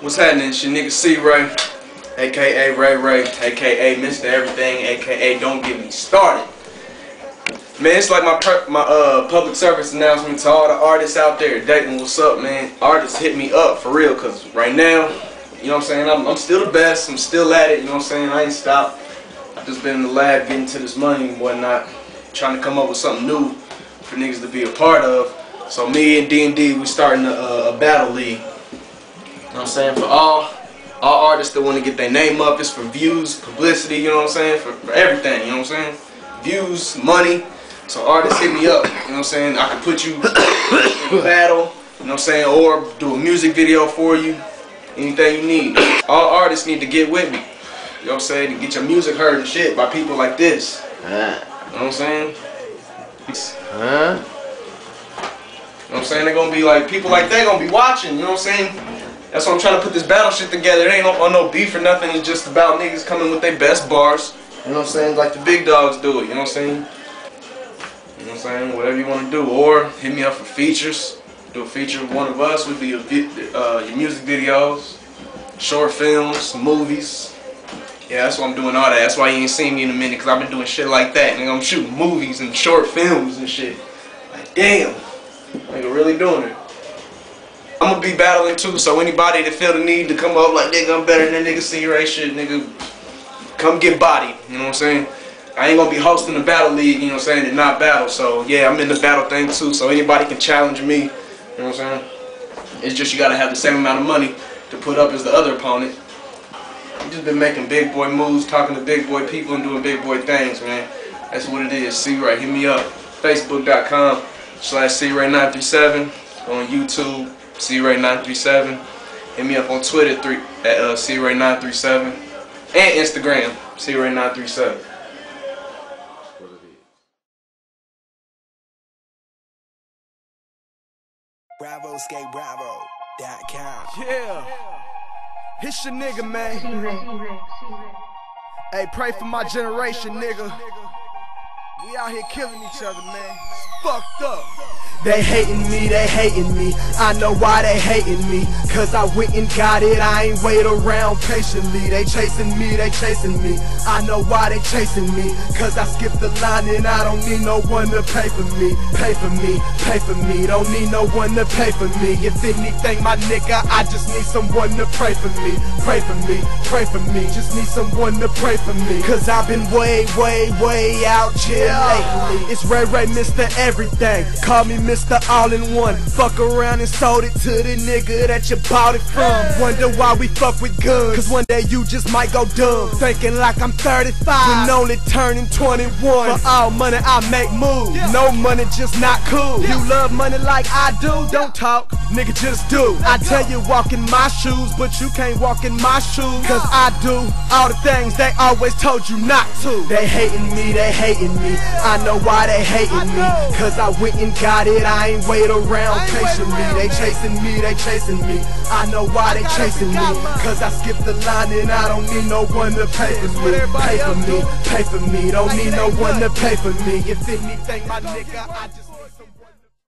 What's happening? It's your nigga C Ray, aka Ray Ray, aka Mr. Everything, aka Don't Get Me Started. Man, it's like my my uh, public service announcement to all the artists out there. Dayton, what's up, man? Artists hit me up for real, cause right now, you know what I'm saying? I'm, I'm still the best. I'm still at it. You know what I'm saying? I ain't stopped. I've just been in the lab getting to this money and whatnot, trying to come up with something new for niggas to be a part of. So me and D&D, we starting a, a battle league. You know what I'm saying? For all all artists that want to get their name up, it's for views, publicity, you know what I'm saying? For, for everything, you know what I'm saying? Views, money. So artists hit me up, you know what I'm saying? I can put you in a battle, you know what I'm saying? Or do a music video for you. Anything you need. All artists need to get with me. You know what I'm saying? To get your music heard and shit by people like this. You know what I'm saying? Huh? You know what I'm saying? They're gonna be like, people like that gonna be watching, you know what I'm saying? That's why I'm trying to put this battle shit together. It ain't on no beef or nothing. It's just about niggas coming with their best bars. You know what I'm saying? Like the big dogs do it, you know what I'm saying? You know what I'm saying? Whatever you want to do. Or hit me up for features. Do a feature with one of us. We do your, uh, your music videos, short films, movies. Yeah, that's why I'm doing all that. That's why you ain't seen me in a minute, because I've been doing shit like that. And I'm shooting movies and short films and shit. Like, damn. Nigga really doing it. I'm gonna be battling too, so anybody that feel the need to come up like, nigga, I'm better than nigga C Ray shit, nigga, come get bodied. You know what I'm saying? I ain't gonna be hosting the battle league, you know what I'm saying, and not battle. So yeah, I'm in the battle thing too, so anybody can challenge me. You know what I'm saying? It's just you gotta have the same amount of money to put up as the other opponent. Just been making big boy moves, talking to big boy people and doing big boy things, man. That's what it is. C Ray, hit me up. Facebook.com slash C Ray 937 on YouTube, C Ray 937 Hit me up on Twitter three, at uh, C Ray 937 and Instagram, C Ray 937 Bravo skate bravo. Dot com. Yeah. It's your nigga, man. Hey, pray for my generation, nigga. We out here killing each other, man. It's fucked up. They hating me, they hating me. I know why they hating me. Cause I went and got it, I ain't wait around patiently. They chasing me, they chasing me. I know why they chasing me. Cause I skipped the line and I don't need no one to pay for me. Pay for me, pay for me. Don't need no one to pay for me. If anything, my nigga, I just need someone to pray for me. Pray for me, pray for me. Just need someone to pray for me. Cause I've been way, way, way out here lately. It's Ray Ray, Mr. Everything. Call me Mr. All in One. Fuck around and sold it to the nigga that you bought it from. Wonder why we fuck with guns. Cause one day you just might go dumb. Thinking like I'm 35 when only turning 21. For all money, I make moves. No money, just not cool. You love money like I do. Don't talk, nigga, just do. I tell you, walk in my shoes, but you can't walk in my shoes. Cause I do all the things they always told you not to. They hating me, they hating me. I know why they hating me. Cause I went and got it, I ain't wait around patiently. They chasing me, they chasing me. I know why they chasing me. Cause I skipped the line and I don't need no one to pay for me. Pay for me, pay for me. Don't need no one to pay for me. If anything, my nigga, I just